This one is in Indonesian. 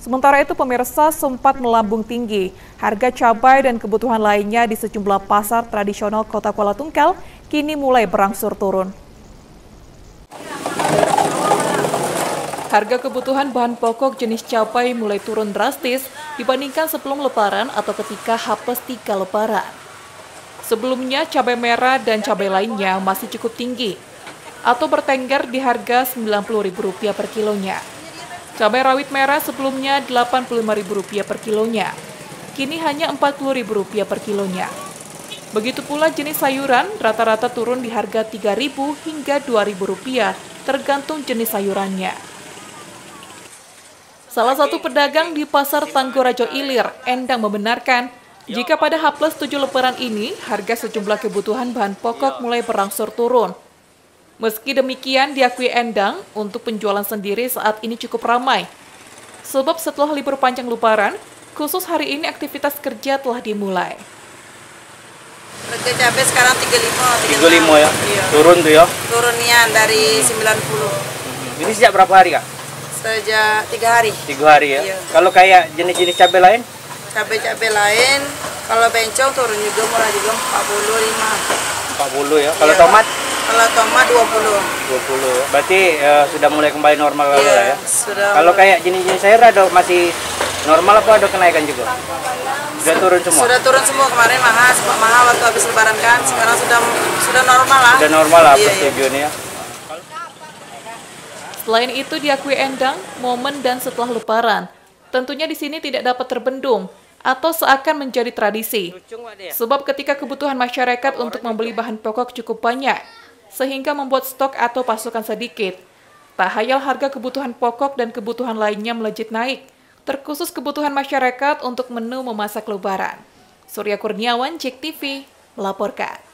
Sementara itu pemirsa sempat melambung tinggi. Harga cabai dan kebutuhan lainnya di sejumlah pasar tradisional kota Kuala Tungkal kini mulai berangsur turun. Harga kebutuhan bahan pokok jenis cabai mulai turun drastis dibandingkan sebelum lebaran atau ketika H 3 lebaran. Sebelumnya cabai merah dan cabai lainnya masih cukup tinggi atau bertengger di harga Rp90.000 per kilonya. Cabai rawit merah sebelumnya Rp85.000 per kilonya, kini hanya Rp40.000 per kilonya. Begitu pula jenis sayuran rata-rata turun di harga Rp3.000 hingga Rp2.000 tergantung jenis sayurannya. Salah satu pedagang di Pasar Tanggorajo Ilir, Endang membenarkan jika pada H plus 7 lebaran ini, harga sejumlah kebutuhan bahan pokok mulai berangsur turun, Meski demikian, diakui Endang, untuk penjualan sendiri saat ini cukup ramai. Sebab setelah libur panjang lebaran, khusus hari ini aktivitas kerja telah dimulai. Harga cabai sekarang 35, 35 ya? Iya. Turun tuh ya? Turunnya dari 90. Hmm. Ini sejak berapa hari kak? Sejak tiga hari. Tiga hari ya? Iya. Kalau kayak jenis-jenis cabai lain? Cabai-cabai lain, kalau bencong turun juga murah juga 45. 40 ya? Kalau iya. tomat? Kalau tomat 20. 20. Berarti uh, sudah mulai kembali normal iya, ya? Sudah kalau kayak jenis-jenis sayur ada masih normal apa ada kenaikan juga? Sudah turun semua? Sudah turun semua kemarin mahal, sempat mahal waktu habis lebaran kan. Sekarang sudah sudah normal lah. Sudah normal lah iya, iya. ya. Selain itu diakui Endang, momen dan setelah lebaran, tentunya di sini tidak dapat terbendung atau seakan menjadi tradisi. Sebab ketika kebutuhan masyarakat untuk membeli bahan pokok cukup banyak, sehingga membuat stok atau pasukan sedikit. Tak hayal harga kebutuhan pokok dan kebutuhan lainnya melejit naik, terkhusus kebutuhan masyarakat untuk menu memasak lebaran. Surya Kurniawan, Cek TV, melaporkan.